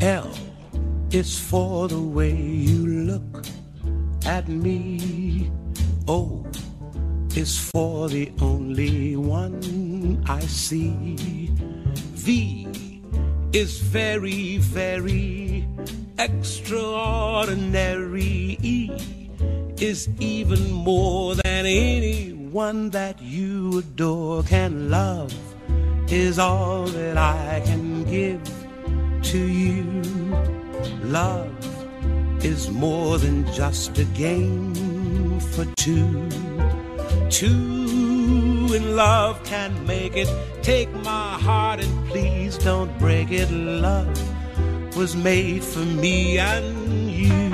L is for the way you look at me. O is for the only one I see. V is very, very extraordinary. E is even more than anyone that you adore can love, is all that I can give to you. Love is more than just a game for two. Two in love can make it. Take my heart and please don't break it. Love was made for me and you.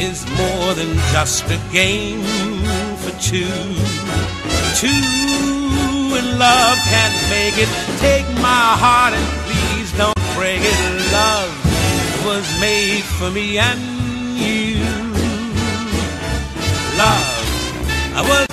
Is more than just a game for two. Two in love can't make it. Take my heart and please don't break it. Love was made for me and you. Love was